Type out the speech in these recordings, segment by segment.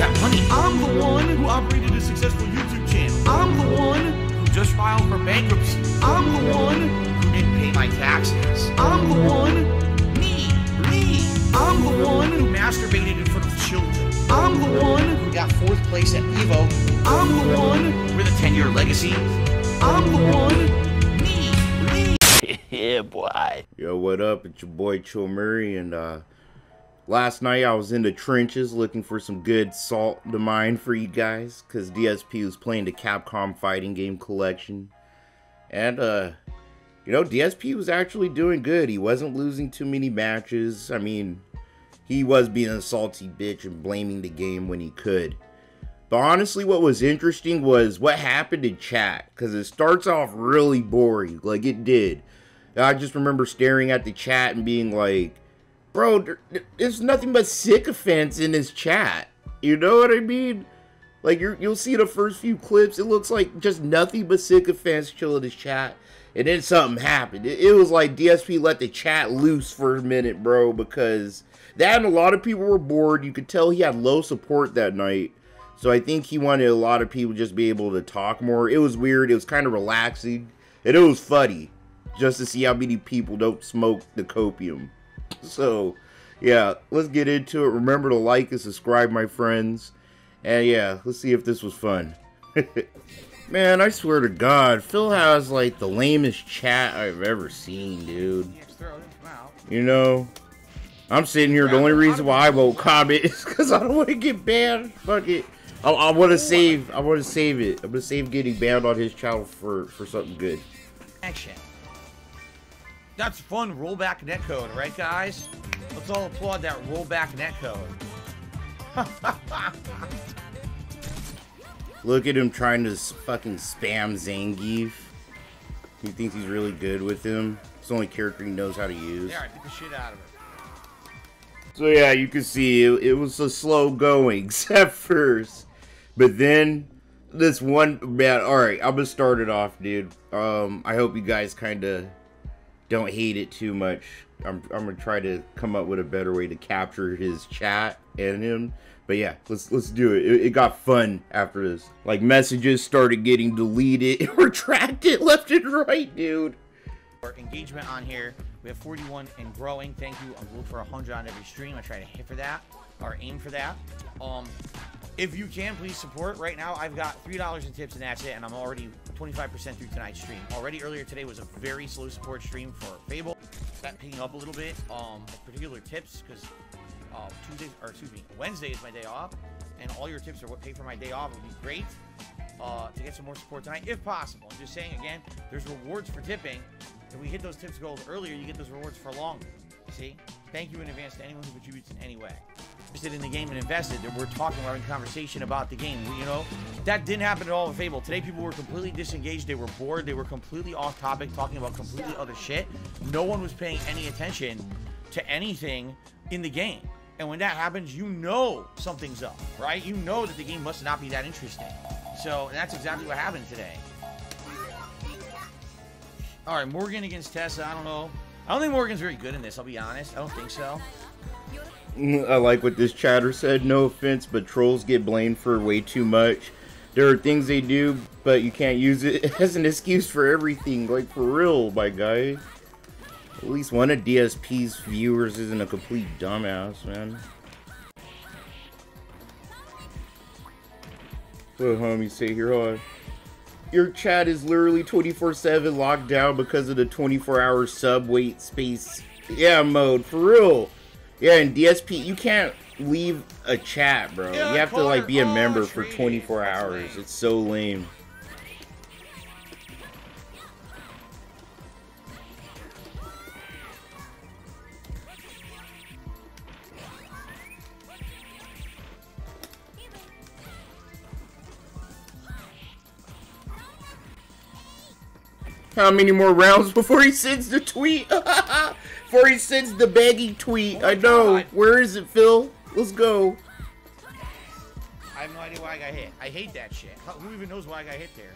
that money. I'm the one who operated a successful YouTube channel. I'm the one who just filed for bankruptcy. I'm the one who didn't pay my taxes. I'm the one, me, me. I'm the one who masturbated in front of children. I'm the one who got fourth place at Evo. I'm the one with a 10 year legacy. I'm the one, me, me. yeah, boy. Yo, what up? It's your boy Chill Murray, and uh, last night I was in the trenches looking for some good salt to mine for you guys, because DSP was playing the Capcom fighting game collection, and uh, you know DSP was actually doing good. He wasn't losing too many matches. I mean, he was being a salty bitch and blaming the game when he could. But honestly, what was interesting was what happened in chat, because it starts off really boring, like it did. I just remember staring at the chat and being like, bro, there's nothing but sycophants in this chat. You know what I mean? Like, you will see the first few clips, it looks like just nothing but sycophants chilling this chat. And then something happened. It, it was like DSP let the chat loose for a minute, bro, because that and a lot of people were bored. You could tell he had low support that night. So I think he wanted a lot of people just be able to talk more. It was weird. It was kind of relaxing. And it was funny just to see how many people don't smoke the copium. So, yeah, let's get into it. Remember to like and subscribe, my friends. And yeah, let's see if this was fun. Man, I swear to God, Phil has like the lamest chat I've ever seen, dude. You know, I'm sitting here. The only reason why I won't comment is because I don't want to get banned. Fuck it. I, I want to save. I want to save it. I'm gonna save getting banned on his channel for for something good. Action. That's fun rollback netcode, right, guys? Let's all applaud that rollback netcode. Look at him trying to fucking spam Zangief. He thinks he's really good with him. It's the only character he knows how to use. Yeah, beat the shit out of it. So yeah, you can see it, it was a slow going at first. But then this one man, alright, I'm gonna start it off, dude. Um, I hope you guys kinda don't hate it too much. I'm I'm gonna try to come up with a better way to capture his chat and him. But yeah, let's let's do it. It, it got fun after this. Like messages started getting deleted, retracted left and right, dude. Our engagement on here, we have 41 and growing. Thank you. I'm looking for 100 on every stream. I try to hit for that or aim for that. Um, if you can, please support. Right now, I've got $3 in tips and that's it. And I'm already 25% through tonight's stream. Already earlier today was a very slow support stream for Fable. That picking up a little bit. Um, particular tips because uh, Tuesday, or excuse me, Wednesday is my day off. And all your tips are what pay for my day off. It would be great uh, to get some more support tonight if possible. I'm just saying again, there's rewards for tipping. If we hit those tips goals earlier, you get those rewards for longer. See? Thank you in advance to anyone who contributes in any way. Interested in the game and invested, that we're talking, we're having conversation about the game. You know, that didn't happen at all in Fable. Today, people were completely disengaged. They were bored. They were completely off topic, talking about completely other shit. No one was paying any attention to anything in the game. And when that happens, you know something's up, right? You know that the game must not be that interesting. So that's exactly what happened today. All right, Morrigan against Tessa. I don't know. I don't think Morrigan's very good in this. I'll be honest. I don't think so. I like what this chatter said. No offense, but trolls get blamed for way too much. There are things they do, but you can't use it as an excuse for everything. Like, for real, my guy. At least one of DSP's viewers isn't a complete dumbass, man. What homie say here, hold your chat is literally 24-7 locked down because of the 24-hour sub wait space yeah mode for real yeah in dsp you can't leave a chat bro. Yeah, you have to like be a member for 24 hours. it's so lame How many more rounds before he sends the tweet? before he sends the baggy tweet. Oh I know. God. Where is it, Phil? Let's go. I have no idea why I got hit. I hate that shit. Who even knows why I got hit there?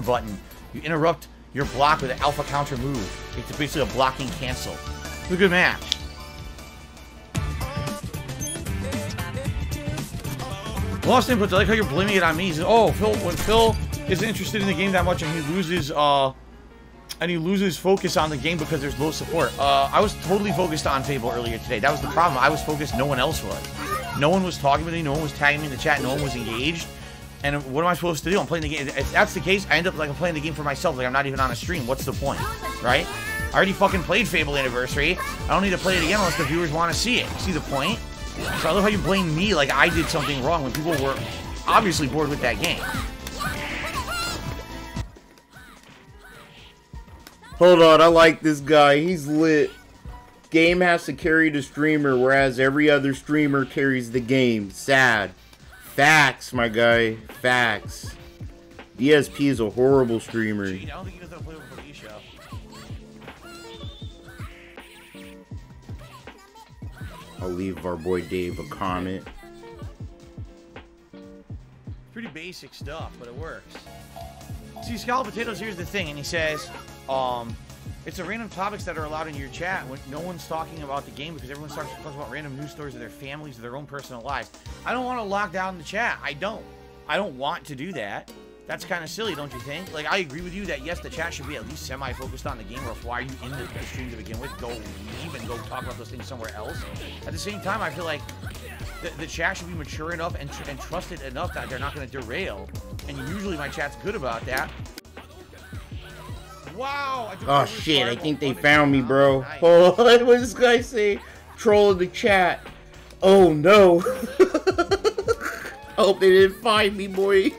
button You interrupt your block with an alpha counter move. It's basically a blocking cancel. It's a good match. Lost inputs. I like how you're blaming it on me. Says, oh, Phil. When Phil isn't interested in the game that much and he loses, uh, and he loses focus on the game because there's low support. Uh, I was totally focused on Fable earlier today. That was the problem. I was focused. No one else was. No one was talking with me. No one was tagging me in the chat. No one was engaged. And what am I supposed to do? I'm playing the game. If that's the case, I end up like I'm playing the game for myself. Like I'm not even on a stream. What's the point, right? I already fucking played Fable Anniversary. I don't need to play it again unless the viewers want to see it. See the point? So I love how you blame me like I did something wrong when people were obviously bored with that game. Hold on, I like this guy. He's lit. Game has to carry the streamer, whereas every other streamer carries the game. Sad. Facts, my guy. Facts. DSP is a horrible streamer. I'll leave our boy Dave a comment. Pretty basic stuff, but it works. See, Scallop Potatoes, here's the thing, and he says, um, it's a random topics that are allowed in your chat when no one's talking about the game because everyone starts to talk about random news stories of their families, of their own personal lives. I don't want to lock down the chat. I don't. I don't want to do that. That's kind of silly, don't you think? Like, I agree with you that, yes, the chat should be at least semi-focused on the game, or else why are you in the, the stream to begin with? Go leave and go talk about those things somewhere else. At the same time, I feel like the, the chat should be mature enough and, tr and trusted enough that they're not going to derail. And usually my chat's good about that. Wow! Oh shit, I think they found me, bro. Nice. Oh, what does this guy say? Troll in the chat. Oh no. I hope they didn't find me, boy.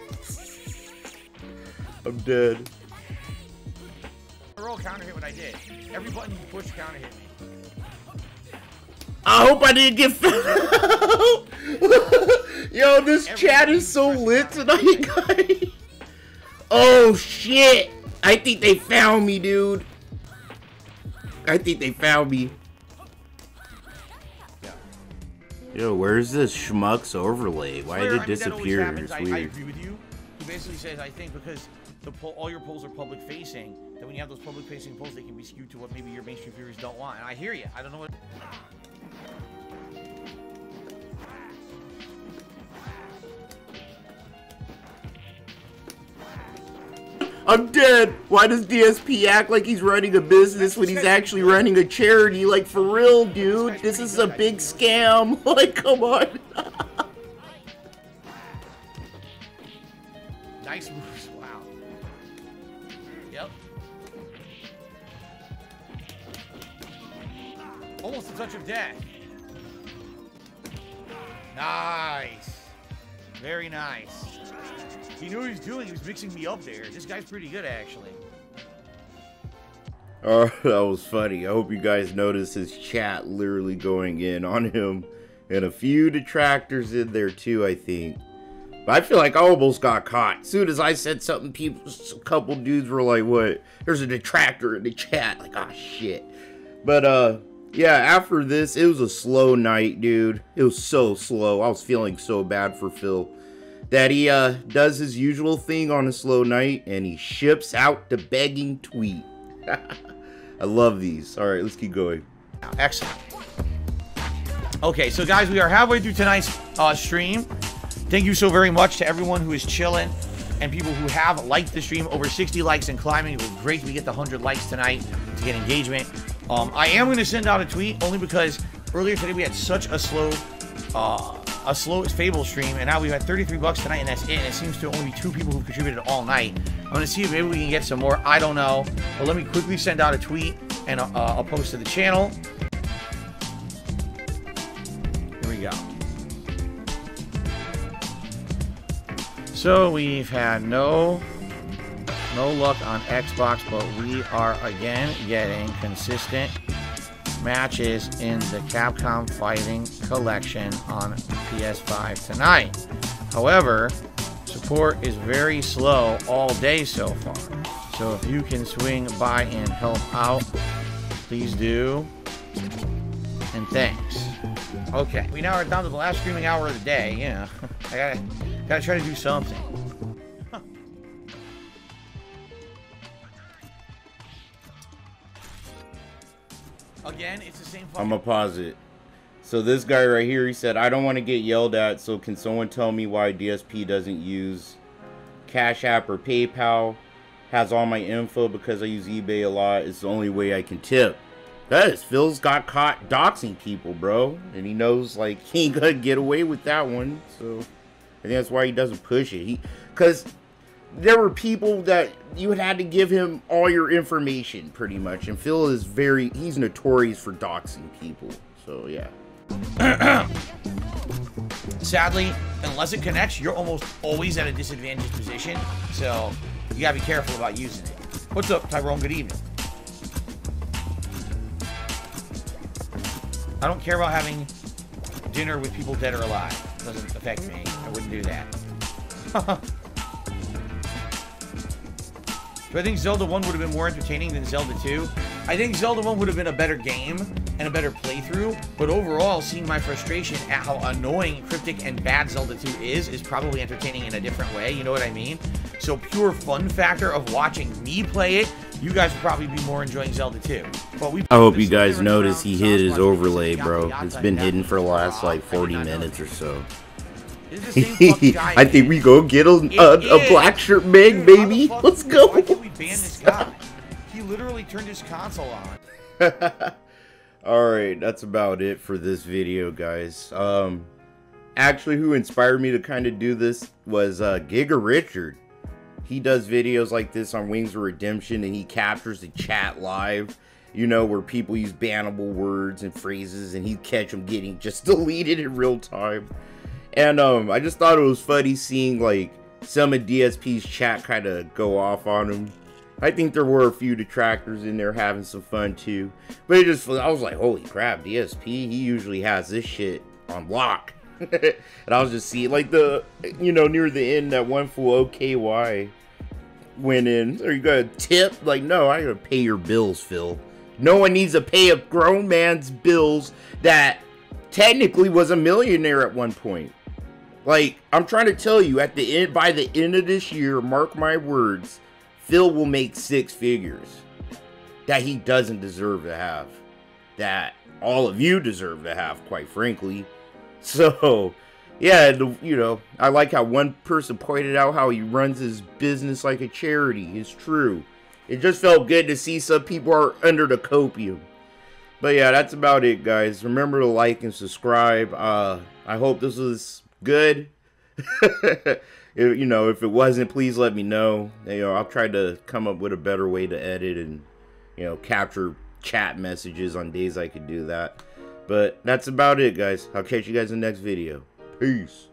I'm dead. Roll counter hit what I did. Every button you push counter hit me. I hope I didn't get found. Yo, this Every chat is so lit tonight, guys. Oh shit. I think they found me, dude. I think they found me. Yo, where's this schmuck's overlay? Why did it disappear? I mean, it's I, weird. I agree with you. He basically says, I think because the poll, all your polls are public facing, then when you have those public facing polls, they can be skewed to what maybe your mainstream viewers don't want. And I hear you. I don't know what. I'm dead. Why does DSP act like he's running a business when he's actually running a charity? Like, for real, dude. This is a big scam. Like, come on. Yep. Almost a touch of death. Nice. Very nice. He knew what he was doing. He was mixing me up there. This guy's pretty good, actually. Oh, that was funny. I hope you guys noticed his chat literally going in on him. And a few detractors in there too, I think. But I feel like I almost got caught. As soon as I said something, people, a couple dudes were like, what? There's a detractor in the chat. Like, ah, oh, shit. But, uh, yeah, after this, it was a slow night, dude. It was so slow. I was feeling so bad for Phil that he uh, does his usual thing on a slow night and he ships out the begging tweet. I love these. All right, let's keep going. Excellent. Okay, so guys, we are halfway through tonight's uh, stream. Thank you so very much to everyone who is chilling and people who have liked the stream. Over 60 likes and climbing. It was great we get the 100 likes tonight to get engagement. Um, I am going to send out a tweet only because earlier today we had such a slow uh, a slow Fable stream, and now we've had 33 bucks tonight, and that's it. And it seems to only be two people who contributed all night. I'm gonna see if maybe we can get some more. I don't know, but let me quickly send out a tweet and uh, I'll post to the channel. Here we go. So we've had no no luck on Xbox, but we are again getting consistent matches in the Capcom Fighting Collection on PS5 tonight. However, support is very slow all day so far. So if you can swing by and help out, please do. And thanks. Okay, we now are down to the last streaming hour of the day. Yeah, I gotta, Gotta try to do something. Again, it's the same. I'm gonna pause it. So this guy right here, he said, I don't want to get yelled at, so can someone tell me why DSP doesn't use Cash App or PayPal? Has all my info because I use eBay a lot. It's the only way I can tip. That is, Phil's got caught doxing people, bro. And he knows, like, he ain't gonna get away with that one, so... I think that's why he doesn't push it. He, Because there were people that you had to give him all your information, pretty much. And Phil is very, he's notorious for doxing people. So, yeah. Sadly, unless it connects, you're almost always at a disadvantaged position. So you gotta be careful about using it. What's up, Tyrone? Good evening. I don't care about having dinner with people dead or alive. Doesn't affect me. I wouldn't do that. Do I think Zelda 1 would have been more entertaining than Zelda 2? I think Zelda 1 would have been a better game and a better playthrough, but overall, seeing my frustration at how annoying, cryptic, and bad Zelda 2 is, is probably entertaining in a different way, you know what I mean? So pure fun factor of watching me play it, you guys would probably be more enjoying Zelda 2. But we I hope you guys notice he hid his overlay, bro. It's been hidden for the last like 40 minutes or so. I think we go get a, a, a black shirt Meg, baby. Let's go. Why can't we ban this guy? He literally turned his console on. Alright, that's about it for this video, guys. Um, actually, who inspired me to kind of do this was uh, Giga Richard. He does videos like this on Wings of Redemption, and he captures the chat live. You know, where people use bannable words and phrases, and he'd catch them getting just deleted in real time. And um, I just thought it was funny seeing like some of DSP's chat kind of go off on him. I think there were a few detractors in there having some fun too. But it just, I was like, holy crap, DSP, he usually has this shit on lock. and I was just seeing, like, the, you know, near the end, that one fool OKY went in. Are you gonna tip? Like, no, I gotta pay your bills, Phil. No one needs to pay a grown man's bills that technically was a millionaire at one point. Like, I'm trying to tell you, at the end, by the end of this year, mark my words, Phil will make six figures that he doesn't deserve to have. That all of you deserve to have, quite frankly. So, yeah, you know, I like how one person pointed out how he runs his business like a charity. It's true. It just felt good to see some people are under the copium. But yeah, that's about it, guys. Remember to like and subscribe. Uh, I hope this was good. if, you know, if it wasn't, please let me know. You know, I'll try to come up with a better way to edit and, you know, capture chat messages on days I could do that. But that's about it, guys. I'll catch you guys in the next video. Peace.